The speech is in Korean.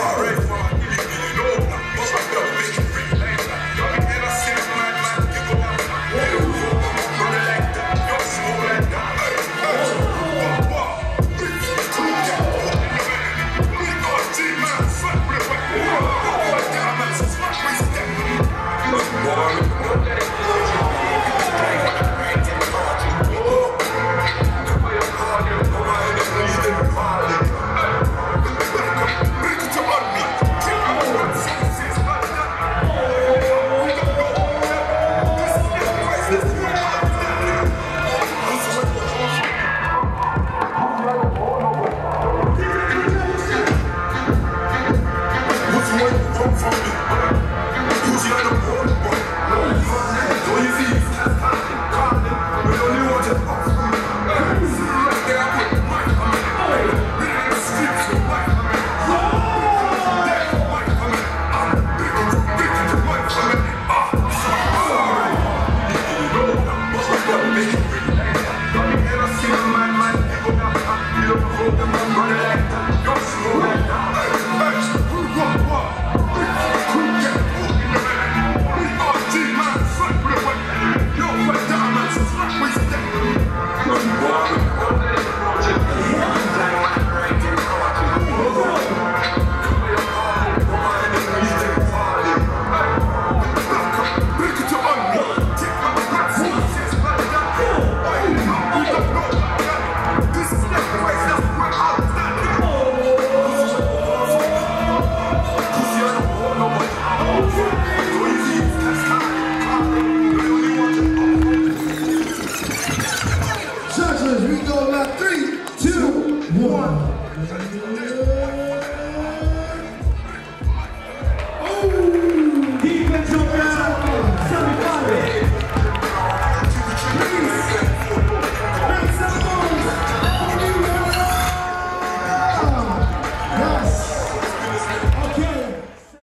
Sorry. 우와.